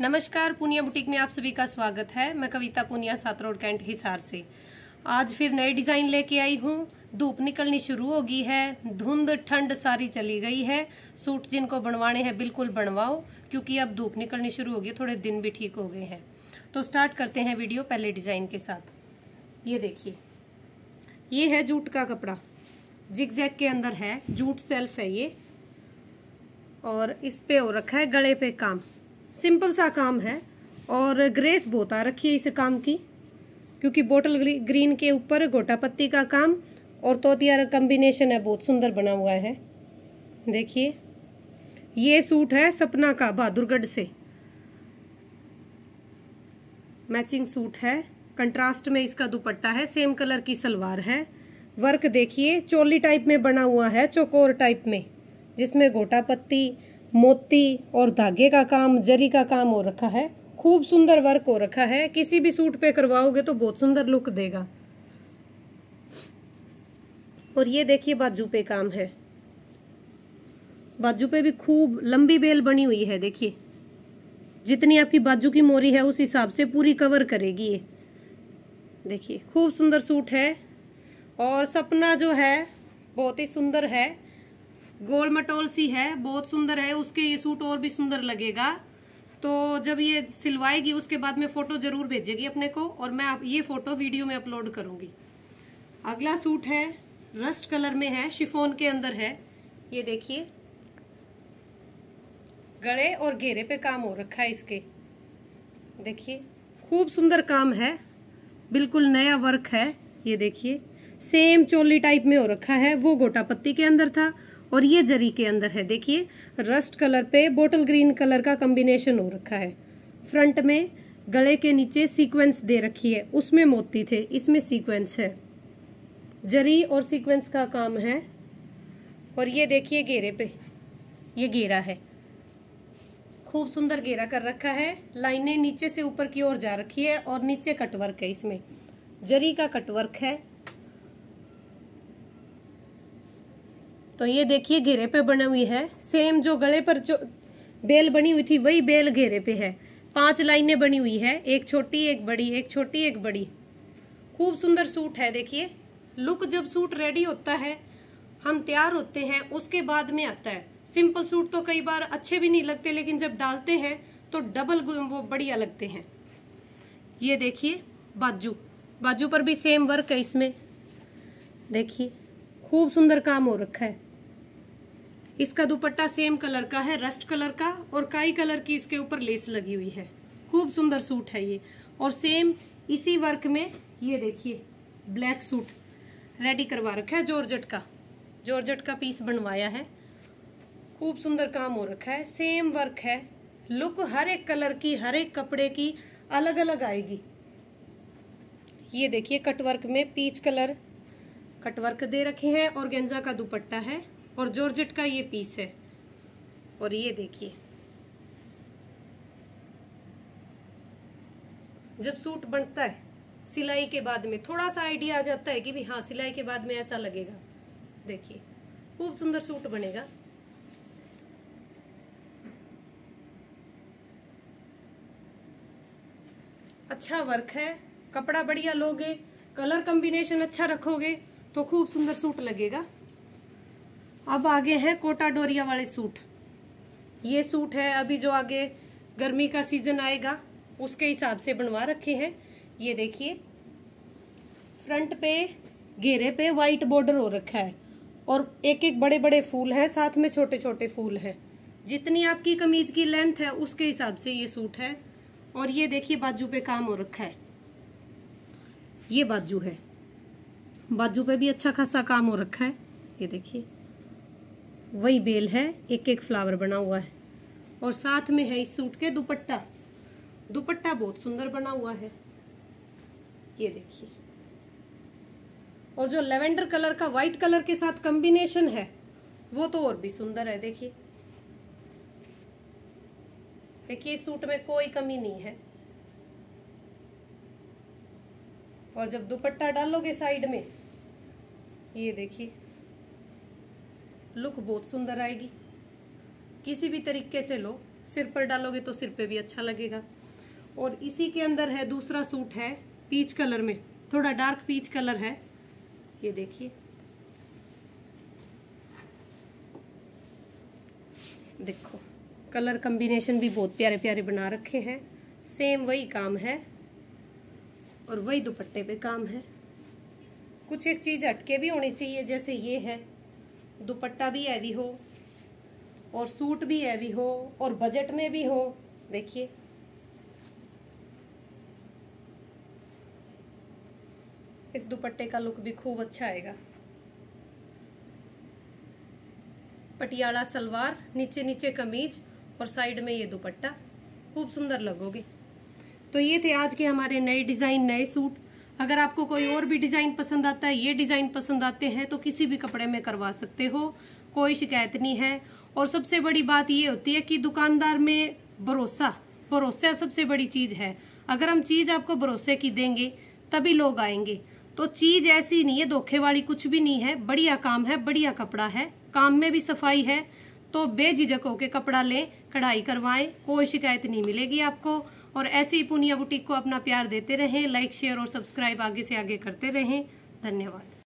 नमस्कार, पुनिया बुटीक में आप सभी का स्वागत है। मैं कविता पुनिया सात रोड कैंट, हिसार से। आज फिर नए डिज़ाइन लेके आई हूँ। धूप निकलनी शुरू हो गई है। धुंध, ठंड सारी चली गई है। सूट जिनको बनवाने हैं, बिल्कुल बनवाओ, क्योंकि अब धूप निकलनी शुरू हो गई, थोड़े दिन भी ठीक हो गए हैं। तो स्टार्ट करते हैं वीडियो पहले डिज़ाइन के साथ। ये देखिए। ये है जूट का कपड़ा। जैग के अंदर है। जूट सेल्फ है ये। और इस पे हो रखा है गले पे काम। सिंपल सा काम है और ग्रेस बहुत आ रखी है इस काम की, क्योंकि बोटल ग्रीन के ऊपर गोटा पत्ती का काम और तोतिया कम्बिनेशन है, बहुत सुंदर बना हुआ है। देखिए, ये सूट है सपना का बहादुरगढ़ से। मैचिंग सूट है, कंट्रास्ट में इसका दुपट्टा है, सेम कलर की सलवार है। वर्क देखिए, चोली टाइप में बना हुआ है, चौकोर टाइप में, जिसमें गोटा पत्ती मोती और धागे का काम, जरी का काम हो रखा है। खूब सुंदर वर्क हो रखा है। किसी भी सूट पे करवाओगे तो बहुत सुंदर लुक देगा। और ये देखिए, बाजू पे काम है। बाजू पे भी खूब लंबी बेल बनी हुई है, देखिए। जितनी आपकी बाजू की मोरी है, उस हिसाब से पूरी कवर करेगी ये। देखिए, खूब सुंदर सूट है। और सपना जो है, बहुत ही सुंदर है। गोल मटोल सी है, बहुत सुंदर है, उसके ये सूट और भी सुंदर लगेगा। तो जब ये सिलवाएगी, उसके बाद में फ़ोटो ज़रूर भेजेगी अपने को और मैं आप, ये फ़ोटो वीडियो में अपलोड करूँगी। अगला सूट है, रस्ट कलर में है, शिफोन के अंदर है। ये देखिए। गले और घेरे पे काम हो रखा है इसके। देखिए, खूब सुंदर काम है, बिल्कुल नया वर्क है, ये देखिए। सेम चोली टाइप में हो रखा है, वो गोटा पत्ती के अंदर था और ये जरी के अंदर है। देखिए रस्ट कलर पे बोटल ग्रीन कलर का कॉम्बिनेशन हो रखा है। फ्रंट में गले के नीचे सीक्वेंस दे रखी है। उसमें मोती थे, इसमें सीक्वेंस है। जरी और सीक्वेंस का काम है। और ये देखिए घेरे पे, ये घेरा है। खूब सुंदर घेरा कर रखा है। लाइनें नीचे से ऊपर की ओर जा रखी है और नीचे कटवर्क है इसमें। जरी का कटवर्क है। तो ये देखिए घेरे पे बनी हुई है। सेम जो गले पर जो बेल बनी हुई थी, वही बेल घेरे पे है। पाँच लाइनें बनी हुई है, एक छोटी, एक बड़ी, एक छोटी, एक बड़ी। खूब सुंदर सूट है, देखिए। लुक जब सूट रेडी होता है, हम तैयार होते हैं, उसके बाद में आता है। सिंपल सूट तो कई बार अच्छे भी नहीं लगते, लेकिन जब डालते हैं तो डबल वो बढ़िया लगते हैं। ये देखिए, बाजू। बाजू पर भी सेम वर्क है इसमें। देखिए, खूब सुंदर काम हो रखा है। इसका दुपट्टा सेम कलर का है, रस्ट कलर का और काई कलर की इसके ऊपर लेस लगी हुई है। खूब सुंदर सूट है ये। और सेम इसी वर्क में, ये देखिए, ब्लैक सूट। रेडी करवा रखा है जॉर्जट का। जॉर्जट का पीस बनवाया है। खूब सुंदर काम हो रखा है। सेम वर्क है। लुक हर एक कलर की, हर एक कपड़े की अलग अलग आएगी। ये देखिए, कटवर्क में पीच कलर कटवर्क दे रखे हैं और गेंजा का दुपट्टा है। और जॉर्जेट का ये पीस है। और ये देखिए। जब सूट बनता है, सिलाई के बाद में थोड़ा सा आइडिया आ जाता है कि भी हाँ सिलाई के बाद में ऐसा लगेगा। देखिए, खूब सुंदर सूट बनेगा। अच्छा वर्क है, कपड़ा बढ़िया लोगे, कलर कॉम्बिनेशन अच्छा रखोगे तो खूब सुंदर सूट लगेगा। अब आगे है कोटा डोरिया वाले सूट। ये सूट है अभी जो आगे गर्मी का सीज़न आएगा, उसके हिसाब से बनवा रखे हैं। ये देखिए फ्रंट पे, घेरे पे वाइट बॉर्डर हो रखा है और एक एक बड़े बड़े फूल हैं, साथ में छोटे छोटे फूल हैं। जितनी आपकी कमीज की लेंथ है, उसके हिसाब से ये सूट है और ये देखिए बाजू पे काम हो रखा है। ये बाजू है। बाजू पे भी अच्छा खासा काम हो रखा है। ये देखिए। वही बेल है एक एक फ्लावर बना हुआ है। और साथ में है इस सूट के दुपट्टा। दुपट्टा बहुत सुंदर बना हुआ है। ये देखिए। और जो लेवेंडर कलर का व्हाइट कलर के साथ कॉम्बिनेशन है, वो तो और भी सुंदर है, देखिए। देखिए, इस सूट में कोई कमी नहीं है। और जब दुपट्टा डालोगे साइड में, ये देखिए। लुक बहुत सुंदर आएगी। किसी भी तरीके से लो, सिर पर डालोगे तो सिर पे भी अच्छा लगेगा। और इसी के अंदर है दूसरा सूट है पीच कलर में, थोड़ा डार्क पीच कलर है। ये देखिए। देखो, कलर कॉम्बिनेशन भी बहुत प्यारे प्यारे बना रखे हैं। सेम वही काम है और वही दुपट्टे पे काम है। कुछ एक चीज़ अटके भी होनी चाहिए, जैसे ये है। दुपट्टा भी हैवी हो, और सूट भी हैवी हो, और बजट में भी हो, देखिए। इस दुपट्टे का लुक भी खूब अच्छा आएगा। पटियाला सलवार नीचे नीचे कमीज, और साइड में ये दुपट्टा। खूब सुंदर लगोगे। तो ये थे आज के हमारे नए डिज़ाइन नए सूट अगर आपको कोई और भी डिज़ाइन पसंद आता है, ये डिज़ाइन पसंद आते हैं तो किसी भी कपड़े में करवा सकते हो। कोई शिकायत नहीं है। और सबसे बड़ी बात ये होती है कि दुकानदार में भरोसा भरोसा सबसे बड़ी चीज़ है। अगर हम चीज़ आपको भरोसे की देंगे, तभी लोग आएँगे। तो चीज़ ऐसी नहीं है, धोखे वाली कुछ भी नहीं है। बढ़िया काम है, बढ़िया कपड़ा है, काम में भी सफ़ाई है। तो बेझिझक होके कपड़ा लें, कढ़ाई करवाएँ, कोई शिकायत नहीं मिलेगी आपको। और ऐसे ही पुनिया बुटीक को अपना प्यार देते रहें लाइक शेयर और सब्सक्राइब आगे से आगे करते रहें। धन्यवाद।